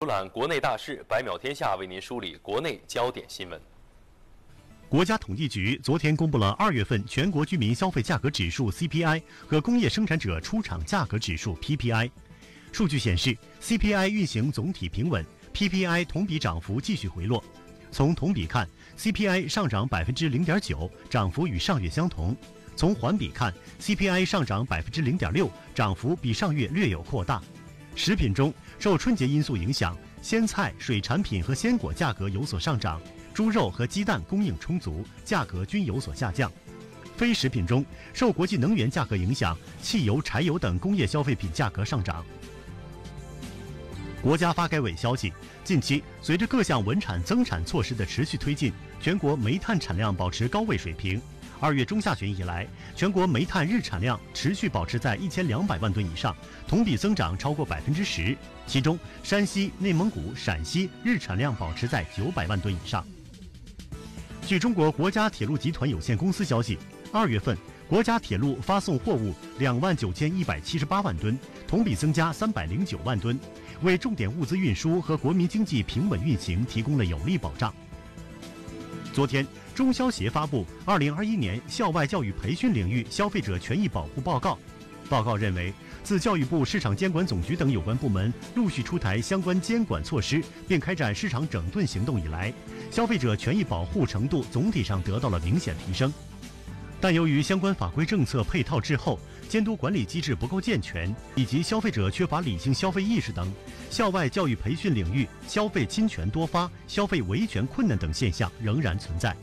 浏览国内大事，百秒天下为您梳理国内焦点新闻。国家统计局昨天公布了二月份全国居民消费价格指数 CPI 和工业生产者出厂价格指数 PPI。数据显示，CPI 运行总体平稳，PPI 同比涨幅继续回落。从同比看，CPI 上涨百分之零点九，涨幅与上月相同；从环比看，CPI 上涨百分之零点六，涨幅比上月略有扩大。食品中，受春节因素影响，鲜菜、水产品和鲜果价格有所上涨，猪肉和鸡蛋供应充足，价格均有所下降。非食品中，受国际能源价格影响，汽油、柴油等工业消费品价格上涨。国家发改委消息，近期随着各项稳产增产措施的持续推进，全国煤炭产量保持高位水平。二月中下旬以来，全国煤炭日产量持续保持在一千两百万吨以上，同比增长超过百分之十。其中，山西、内蒙古、陕西日产量保持在九百万吨以上。据中国国家铁路集团有限公司消息，二月份国家铁路发送货物两万九千一百七十八万吨，同比增加三百零九万吨，为重点物资运输和国民经济平稳运行提供了有力保障。昨天。中消协发布《二零二一年校外教育培训领域消费者权益保护报告》。报告认为，自教育部市场监管总局等有关部门陆续出台相关监管措施，并开展市场整顿行动以来，消费者权益保护程度总体上得到了明显提升。但由于相关法规政策配套滞后、监督管理机制不够健全，以及消费者缺乏理性消费意识等，校外教育培训领域消费侵权多发、消费维权困难等现象仍然存在。